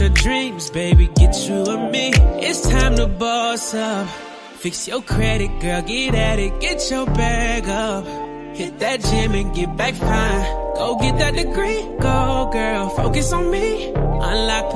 your dreams, baby, get you and me. It's time to boss up. Fix your credit, girl, get at it, get your bag up. Hit that gym and get back fine. Go get that degree, go girl, focus on me. Unlock